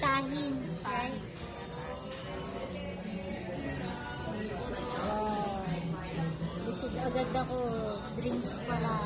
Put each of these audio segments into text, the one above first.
tahin. Right? Wow. Busog agad ako. Drinks pala.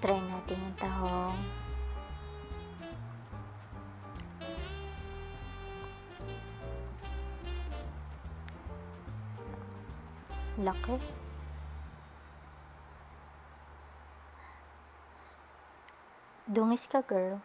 Try natin yung tahong. Laki. Dungis ka, girl.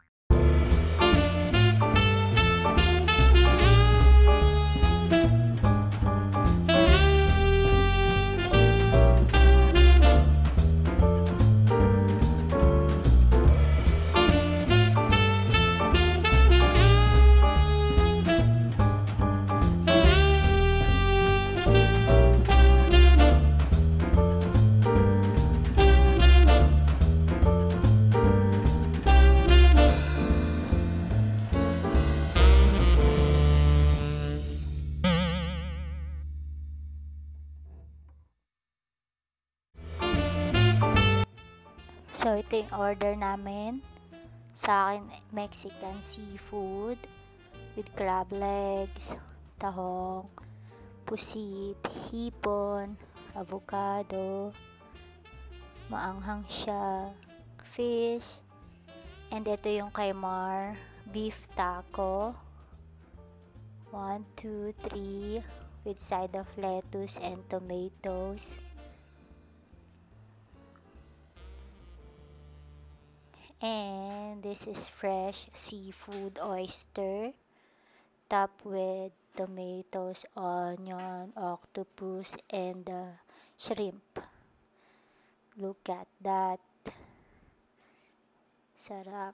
So, ito yung order namin. Sa akin, Mexican seafood with crab legs, tahong, pusit, hipon, avocado, maanghang siya, fish, and ito yung kay Mar, beef taco. 1, 2, 3 with side of lettuce and tomatoes. And this is fresh seafood oyster topped with tomatoes, onion, octopus, and uh, shrimp. Look at that. Sarap.